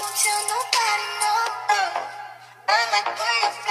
won't tell nobody, no. Uh, like playing.